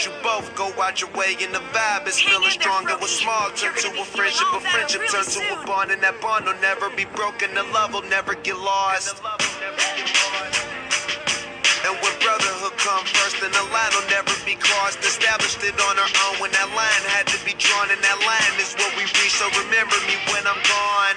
You both go out your way and the vibe is feeling stronger. there, strong. It Froby. was small, You're to a friendship, a friendship really turned to a bond, and that bond will never be broken. The love will never get lost. And when brotherhood come first, then the line will never be crossed. Established it on our own when that line had to be drawn, and that line is what we reach. So remember me when I'm gone.